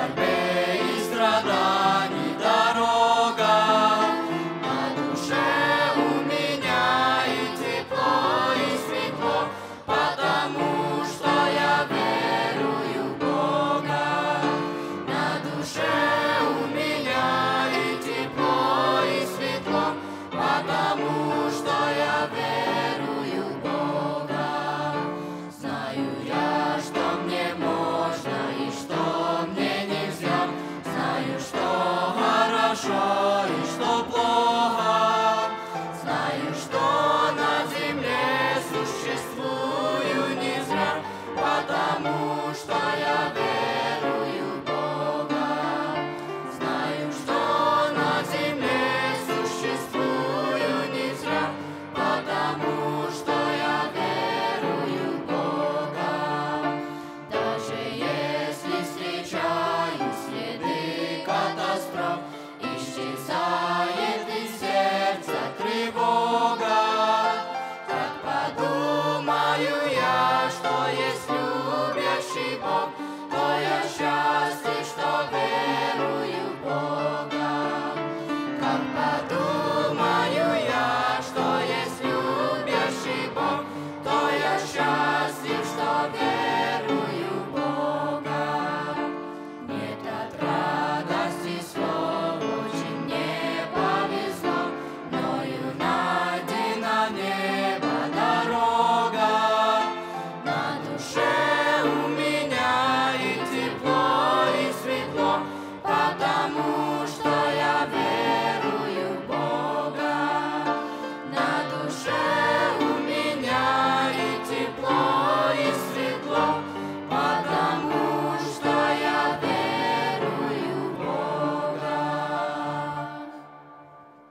também estrada estou.